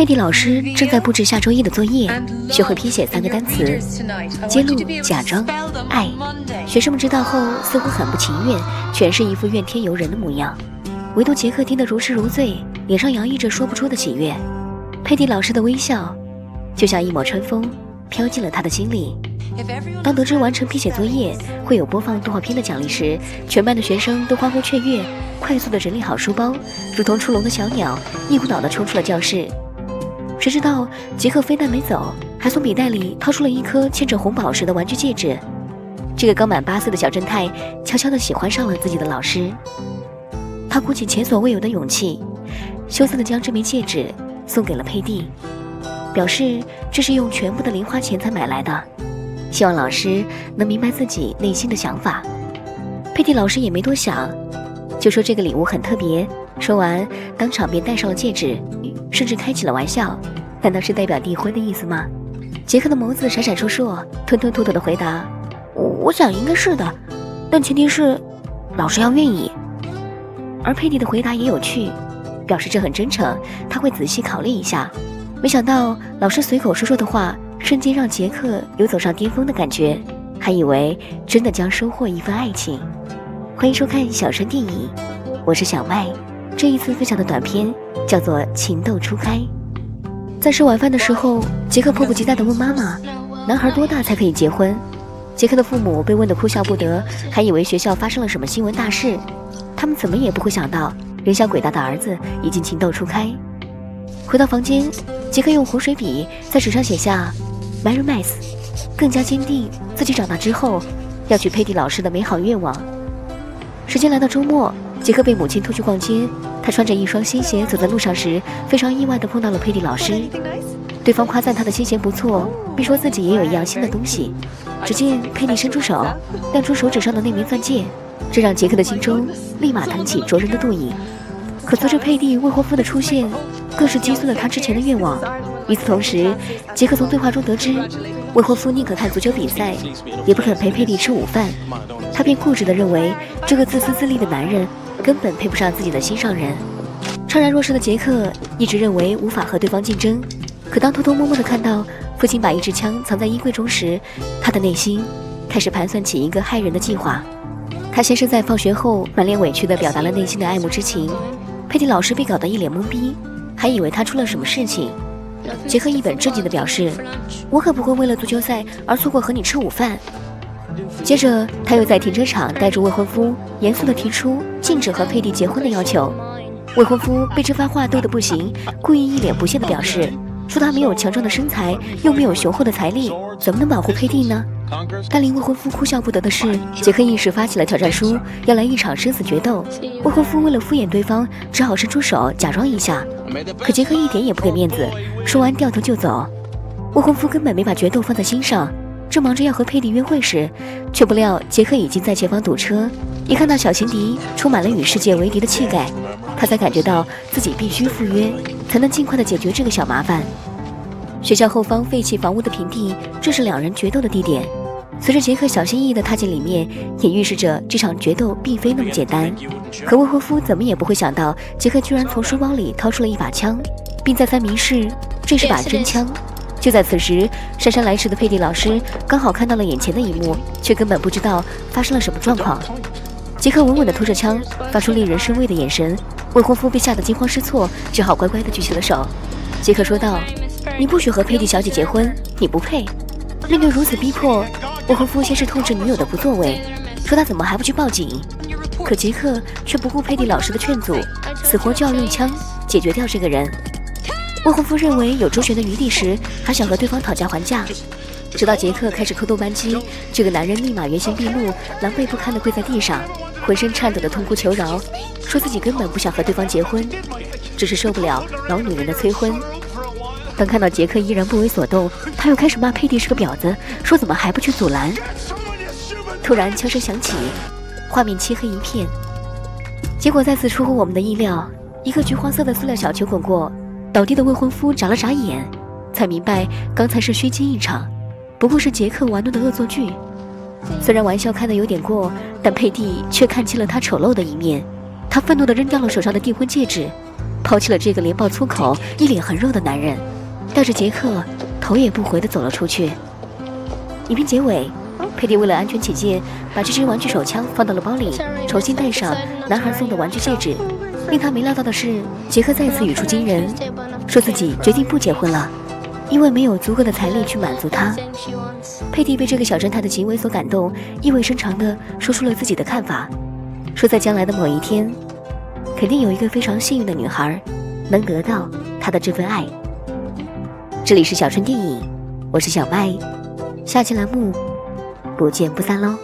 佩蒂老师正在布置下周一的作业，学会拼写三个单词：揭露、假装、爱。学生们知道后似乎很不情愿，全是一副怨天尤人的模样。唯独杰克听得如痴如醉，脸上洋溢着说不出的喜悦。佩蒂老师的微笑，就像一抹春风，飘进了他的心里。当得知完成拼写作业会有播放动画片的奖励时，全班的学生都欢呼雀跃，快速地整理好书包，如同出笼的小鸟，一股脑地冲出了教室。谁知道杰克非但没走，还从笔袋里掏出了一颗嵌着红宝石的玩具戒指。这个刚满八岁的小正太悄悄地喜欢上了自己的老师。他鼓起前所未有的勇气，羞涩地将这枚戒指送给了佩蒂，表示这是用全部的零花钱才买来的。希望老师能明白自己内心的想法。佩蒂老师也没多想，就说这个礼物很特别。说完，当场便戴上了戒指，甚至开起了玩笑。难道是代表订婚的意思吗？杰克的眸子闪闪烁烁，吞吞吐吐的回答：“我想应该是的，但前提是老师要愿意。”而佩蒂的回答也有趣，表示这很真诚，他会仔细考虑一下。没想到老师随口说说的话。瞬间让杰克有走上巅峰的感觉，还以为真的将收获一份爱情。欢迎收看小声电影，我是小麦。这一次分享的短片叫做《情窦初开》。在吃晚饭的时候，杰克迫不及待地问妈妈：“男孩多大才可以结婚？”杰克的父母被问得哭笑不得，还以为学校发生了什么新闻大事。他们怎么也不会想到，人小鬼大的儿子已经情窦初开。回到房间，杰克用活水笔在纸上写下。Mary m a s 更加坚定自己长大之后要娶佩蒂老师的美好愿望。时间来到周末，杰克被母亲拖去逛街。他穿着一双新鞋走在路上时，非常意外地碰到了佩蒂老师。对方夸赞他的新鞋不错，并说自己也有一样新的东西。只见佩蒂伸出手，亮出手指上的那枚钻戒，这让杰克的心中立马腾起灼人的妒意。可随着佩蒂未婚夫的出现，更是击碎了他之前的愿望。与此同时，杰克从对话中得知，未婚夫宁可看足球比赛，也不肯陪佩蒂吃午饭。他便固执地认为，这个自私自利的男人根本配不上自己的心上人。怅然若失的杰克一直认为无法和对方竞争，可当偷偷摸摸地看到父亲把一支枪藏在衣柜中时，他的内心开始盘算起一个害人的计划。他先是在放学后满脸委屈地表达了内心的爱慕之情，佩蒂老师被搞得一脸懵逼，还以为他出了什么事情。杰克一本正经地表示：“我可不会为了足球赛而错过和你吃午饭。”接着，他又在停车场带着未婚夫，严肃地提出禁止和佩蒂结婚的要求。未婚夫被这番话逗得不行，故意一脸不屑地表示：“说他没有强壮的身材，又没有雄厚的财力，怎么能保护佩蒂呢？”但令未婚夫哭笑不得的是，杰克一时发起了挑战书，要来一场生死决斗。未婚夫为了敷衍对方，只好伸出手假装一下。可杰克一点也不给面子，说完掉头就走。未婚夫根本没把决斗放在心上，正忙着要和佩蒂约会时，却不料杰克已经在前方堵车。一看到小情敌充满了与世界为敌的气概，他才感觉到自己必须赴约，才能尽快的解决这个小麻烦。学校后方废弃房屋的平地，正是两人决斗的地点。随着杰克小心翼翼地踏进里面，也预示着这场决斗并非那么简单。可未婚夫怎么也不会想到，杰克居然从书包里掏出了一把枪，并再三明示这是把真枪。就在此时，姗姗来迟的佩蒂老师刚好看到了眼前的一幕，却根本不知道发生了什么状况。杰克稳稳地拖着枪，发出令人生畏的眼神。未婚夫被吓得惊慌失措，只好乖乖地举起了手。杰克说道：“你不许和佩蒂小姐结婚，你不配。”面对如此逼迫。未婚夫先是痛斥女友的不作为，说他怎么还不去报警？可杰克却不顾佩蒂老师的劝阻，死活就要用枪解决掉这个人。未婚夫认为有周旋的余地时，还想和对方讨价还价。直到杰克开始扣动扳机，这个男人立马原形毕露，狼狈不堪地跪在地上，浑身颤抖地痛哭求饶，说自己根本不想和对方结婚，只是受不了老女人的催婚。当看到杰克依然不为所动，他又开始骂佩蒂是个婊子，说怎么还不去阻拦？突然枪声响起，画面漆黑一片。结果再次出乎我们的意料，一个橘黄色的塑料小球滚过，倒地的未婚夫眨了眨眼，才明白刚才是虚惊一场，不过是杰克玩弄的恶作剧。虽然玩笑开得有点过，但佩蒂却看清了他丑陋的一面，他愤怒地扔掉了手上的订婚戒指。抛弃了这个连爆粗口、一脸横肉的男人，带着杰克头也不回地走了出去。影片结尾，佩蒂为了安全起见，把这支玩具手枪放到了包里，重新戴上男孩送的玩具戒指。令他没料到的是，杰克再次语出惊人，说自己决定不结婚了，因为没有足够的财力去满足他。佩蒂被这个小侦探的行为所感动，意味深长地说出了自己的看法，说在将来的某一天，肯定有一个非常幸运的女孩，能得到他的这份爱。这里是小春电影，我是小麦。下期栏目，不见不散喽。